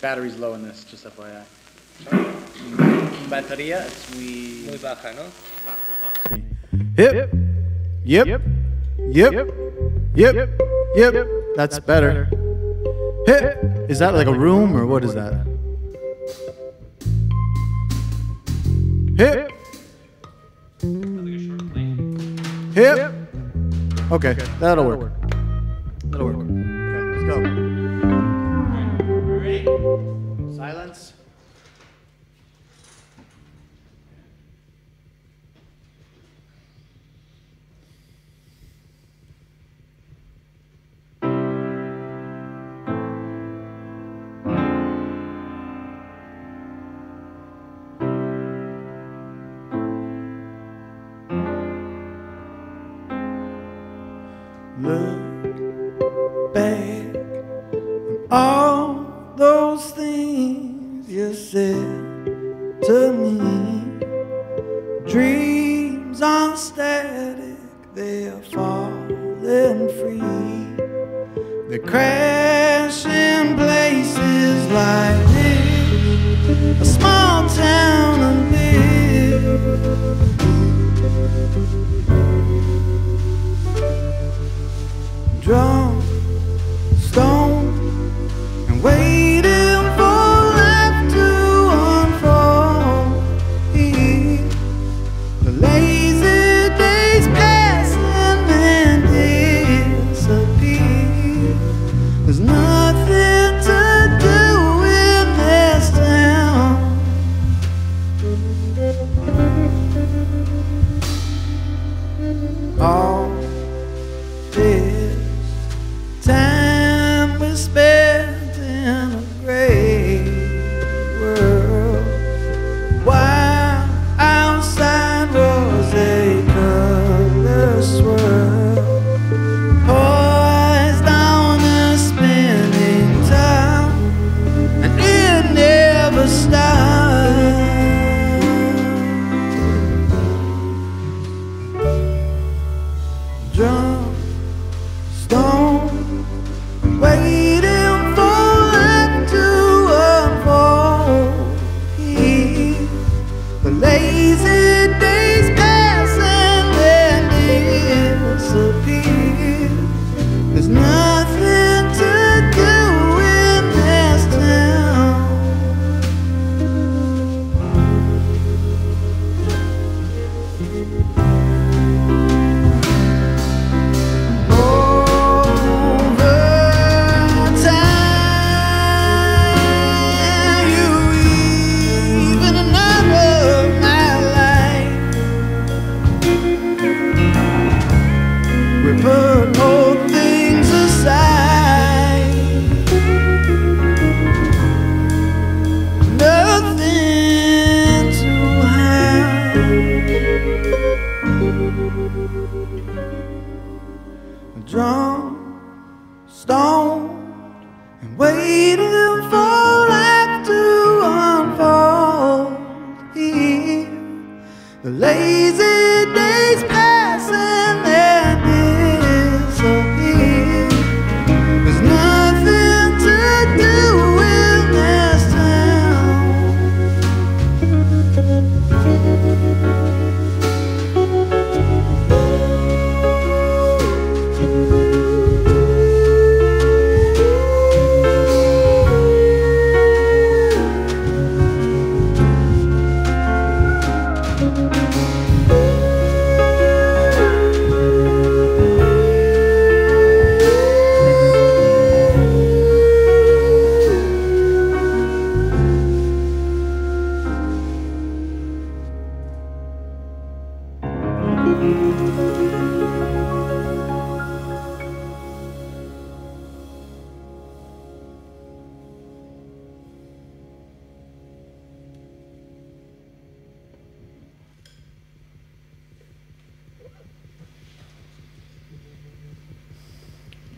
battery's low in this, just FYI. Batería es muy Muy baja, ¿no? baja. Hip. Yep. Yep. Yep. Yep. That's better. Hip. Is that like a room or what is that? Hip. Hip. Okay, that'll work. That'll work. Silence. Look back on all those things they're falling free. They crash in places like this, waiting Drawn, stoned, and waiting for life to unfold here. The lazy days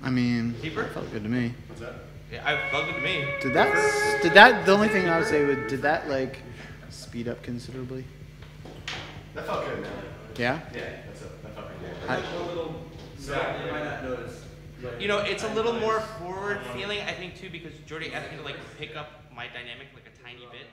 I mean, Keeper? felt good to me. What's that? Yeah, I felt good to me. Did that? Did that? The only thing I would say would did that like speed up considerably? That felt good, man. Yeah. Yeah, that's a, that felt good. I, a little, so you might not notice. You know, it's a little more forward feeling, I think, too, because Jordy asked me to like pick up my dynamic like a tiny bit.